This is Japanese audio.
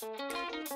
you